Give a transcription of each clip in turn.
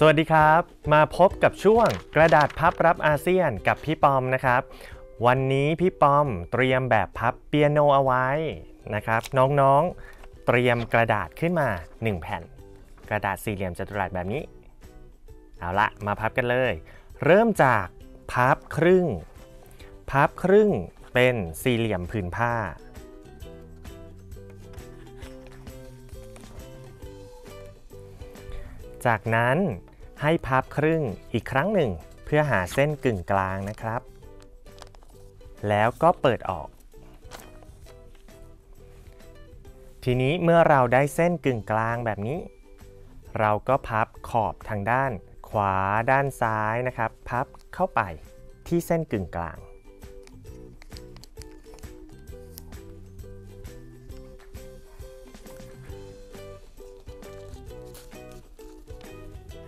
สวัสดีครับ มาพบกับช่วงกระดาษพับรับอาเซียนกับพี่ปอมนะครับ วันนี้พี่ปอมเตรียมแบบพับเปียโนเอาไว้นะครับ น้องๆเตรียมกระดาษขึ้นมา 1 แผ่น กระดาษสี่เหลี่ยมจัตุรัสแบบนี้ เอาละมาพับกันเลย เริ่มจากพับครึ่ง พับครึ่งเป็นสี่เหลี่ยมผืนผ้า จากนั้นให้พับครึ่งอีกครั้งหนึ่ง เพื่อหาเส้นกึ่งกลางนะครับ แล้วก็เปิดออก ทีนี้เมื่อเราได้เส้นกึ่งกลางแบบนี้ เราก็พับขอบทางด้าน ขวาด้านซ้ายนะครับ พับเข้าไปที่เส้นกึ่งกลาง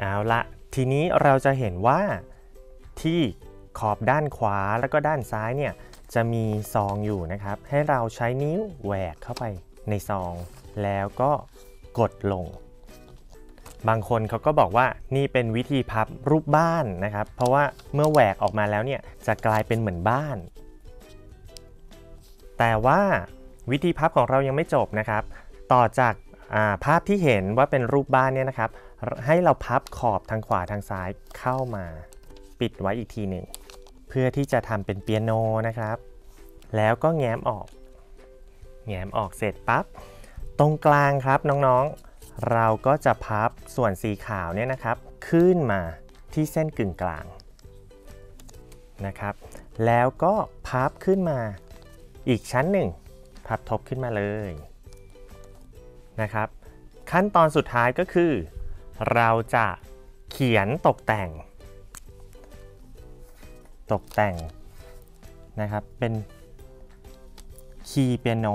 เอาละทีนี้เราจะเห็นว่าที่ขอบด้านขวาแล้วก็ด้านซ้ายเนี่ยจะมีซองอยู่นะครับ ให้เราใช้นิ้วแหวกเข้าไปในซอง แล้วก็กดลง บางคนเขาก็บอกว่านี่เป็นวิธีพับรูปบ้านนะครับ เพราะว่าเมื่อแหวกออกมาแล้วเนี่ยจะกลายเป็นเหมือนบ้าน แต่ว่าวิธีพับของเรายังไม่จบนะครับ ต่อจาก ภาพที่เห็นว่าเป็นรูปบ้านเนี่ยนะครับ ให้เราพับขอบทางขวาทางซ้ายเข้ามา ปิดไว้อีกทีหนึ่ง เพื่อที่จะทำเป็นเปียโนนะครับ แล้วก็แง้มออก แง้มออกเสร็จปั๊บตรงกลางครับน้องๆ เราก็จะพับส่วนสีขาวเนี่ยนะครับ ขึ้นมาที่เส้นกึ่งกลางนะครับ แล้วก็พับขึ้นมาอีกชั้นหนึ่ง พับทบขึ้นมาเลย นะครับ ขั้นตอนสุดท้ายก็คือ เราจะเขียนตกแต่ง ตกแต่งนะครับเป็นคีย์เปียโน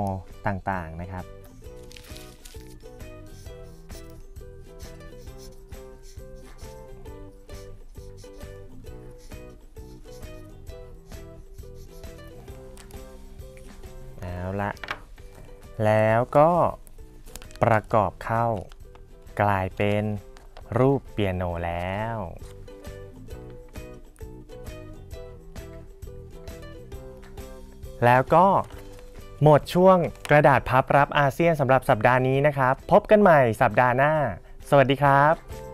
ต่างๆนะครับเอาละแล้วก็ ประกอบเข้า กลายเป็นรูปเปียโนแล้ว แล้วก็หมดช่วงกระดาษพับรับอาเซียนสำหรับสัปดาห์นี้นะครับ พบกันใหม่สัปดาห์หน้า สวัสดีครับ